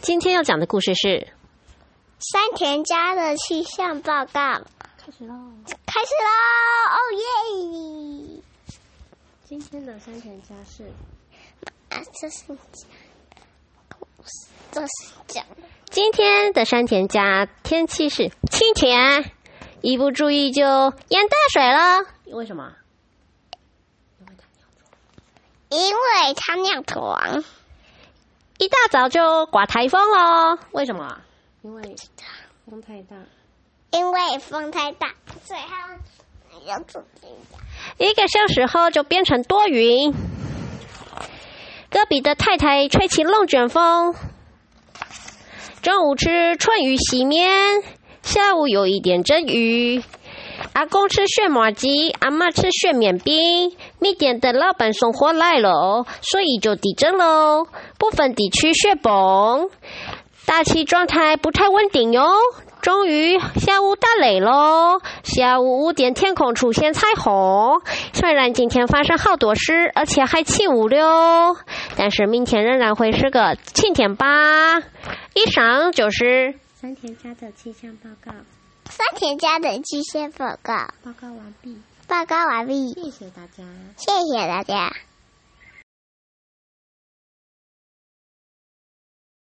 今天要讲的故事是山田家的气象报告开始喽。开始喽！哦耶！今天的山田家是啊，这是这是讲今天的山田家天气是清甜，一不注意就淹大水了。为什么？因为他尿床，一大早就刮台风喽。为什么？因为风太大。因为风太大，所以他要注意一个小时后就变成多云。戈壁的太太吹起龙卷风。中午吃春雨洗面，下午有一点阵雨。阿公吃血麻鸡，阿妈吃血面冰。米店的老板送货来了，所以就地震喽。部分地区雪崩，大气状态不太稳定哟。终于下午打雷喽！下午五点天空出现彩虹。虽然今天发生好多事，而且还起雾了，但是明天仍然会是个晴天吧。以上就是三田家的气象报告。山田家的巨蟹报告报告完毕，报告完毕，谢谢大家。谢谢大家。